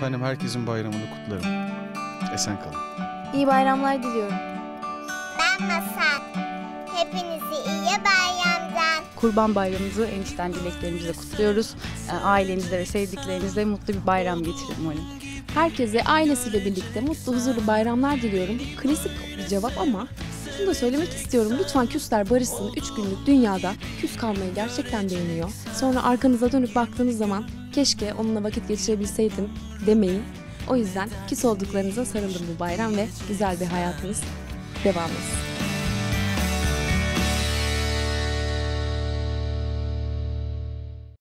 Efendim herkesin bayramını kutlarım. Esen kalın. İyi bayramlar diliyorum. Ben Masal. Hepinizi iyi bayramdan. Kurban Bayramınızı enişten dileklerimizle kutluyoruz. Ee, Ailenizle ve sevdiklerinizle mutlu bir bayram geçirin umarım. Herkese ailesiyle birlikte mutlu, huzurlu bayramlar diliyorum. Klasik bir cevap ama şunu da söylemek istiyorum. Lütfen küsler barışsın. Üç günlük dünyada küs kalmayı gerçekten beğeniyor. Sonra arkanıza dönüp baktığınız zaman keşke onunla vakit geçirebilseydim demeyin. O yüzden küs olduklarınıza sarılın bu bayram ve güzel bir hayatınız devam etsin.